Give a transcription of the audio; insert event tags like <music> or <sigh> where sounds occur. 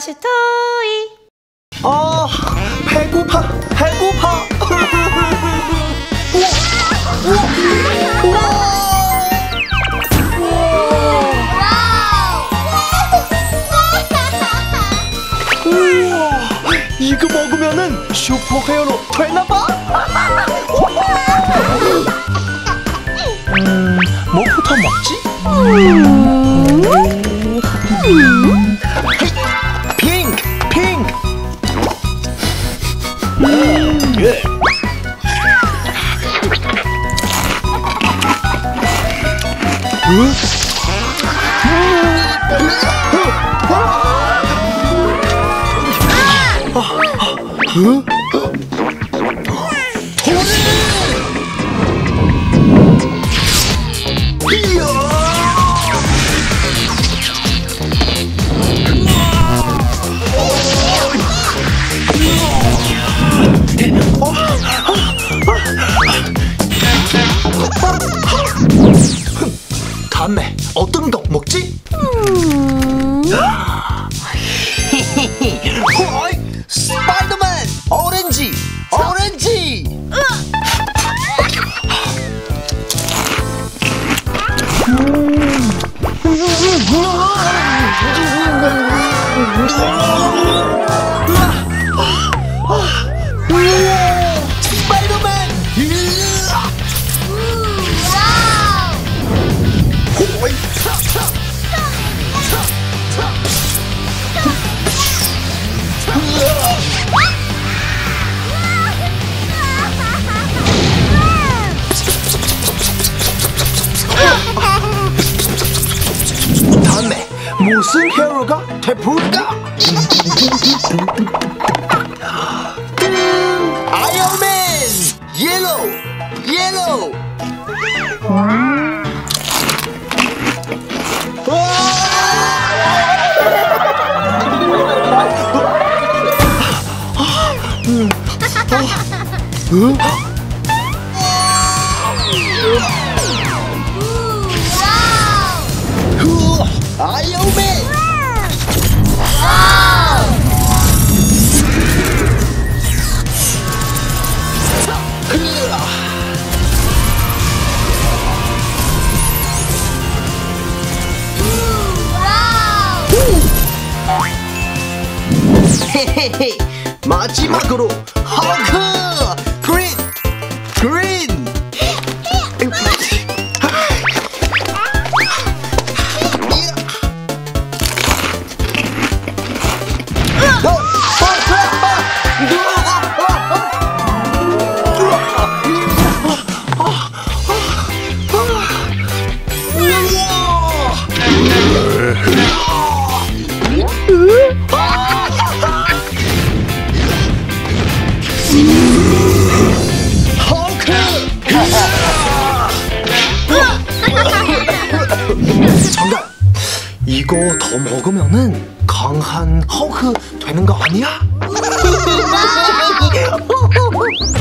마실 토이. 아 배고파 배고파. 우와 우와. 이거 먹으면은 슈퍼 헤어로 되나봐? 음 뭐부터 먹지? 헤이, 예. 응? 응? 다음에 어떤 거 먹지? 호이! 스파이더맨! 오렌지! 오렌지! 스 다음에 무슨 헤어로가 되볼까? 아이언맨! 옐로우! 옐로우! 우와, 아이언맨! 헤 정답! 이거 더 먹으면은 강한 허그 되는 거 아니야? <laughs>